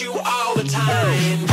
you all the time.